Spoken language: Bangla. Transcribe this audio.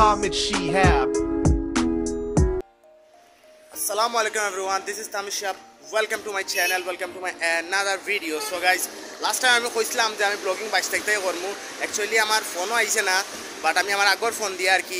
Hamid Shihab. Assalamu alaikum everyone, this is Tamish Shab. Welcome to my channel, welcome to my another video. So guys, last time আমি কইছিলাম যে আমি ব্লগিং বাইশ তারিখ থেকে করব অ্যাকচুয়ালি আমার ফোনও আইছে না বাট আমি আমার আগর ফোন দিয়ে আর কি